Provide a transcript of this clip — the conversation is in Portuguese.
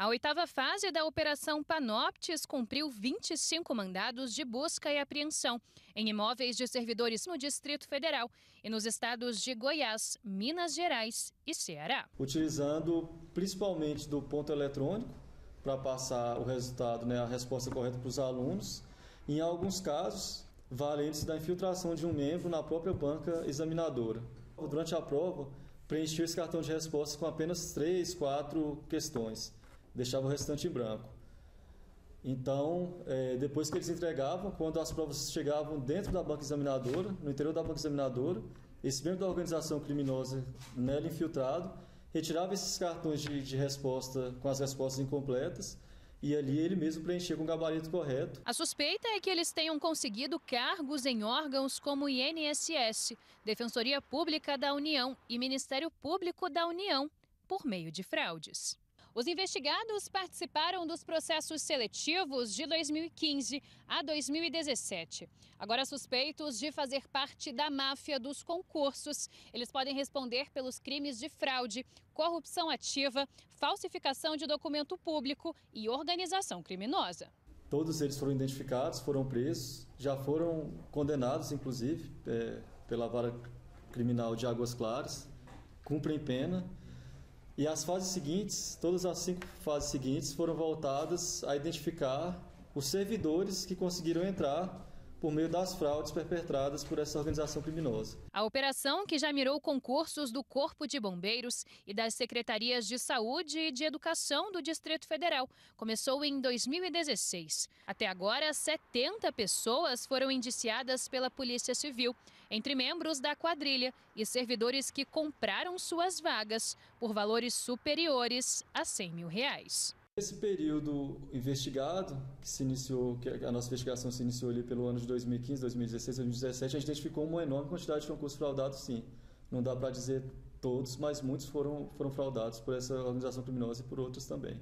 A oitava fase da Operação Panoptes cumpriu 25 mandados de busca e apreensão em imóveis de servidores no Distrito Federal e nos estados de Goiás, Minas Gerais e Ceará. Utilizando principalmente do ponto eletrônico para passar o resultado, né, a resposta correta para os alunos. Em alguns casos, valendo-se da infiltração de um membro na própria banca examinadora. Durante a prova, preencheu esse cartão de resposta com apenas três, quatro questões deixava o restante em branco. Então, é, depois que eles entregavam, quando as provas chegavam dentro da banca examinadora, no interior da banca examinadora, esse membro da organização criminosa nela infiltrado retirava esses cartões de, de resposta com as respostas incompletas e ali ele mesmo preenchia com o gabarito correto. A suspeita é que eles tenham conseguido cargos em órgãos como INSS, Defensoria Pública da União e Ministério Público da União, por meio de fraudes. Os investigados participaram dos processos seletivos de 2015 a 2017. Agora suspeitos de fazer parte da máfia dos concursos, eles podem responder pelos crimes de fraude, corrupção ativa, falsificação de documento público e organização criminosa. Todos eles foram identificados, foram presos, já foram condenados, inclusive, é, pela vara criminal de Águas Claras, cumprem pena e as fases seguintes, todas as cinco fases seguintes, foram voltadas a identificar os servidores que conseguiram entrar por meio das fraudes perpetradas por essa organização criminosa. A operação, que já mirou concursos do Corpo de Bombeiros e das Secretarias de Saúde e de Educação do Distrito Federal, começou em 2016. Até agora, 70 pessoas foram indiciadas pela Polícia Civil, entre membros da quadrilha e servidores que compraram suas vagas por valores superiores a 100 mil reais. Esse período investigado, que se iniciou, que a nossa investigação se iniciou ali pelo ano de 2015, 2016, 2017, a gente identificou uma enorme quantidade de concursos fraudados, sim. Não dá para dizer todos, mas muitos foram, foram fraudados por essa organização criminosa e por outros também.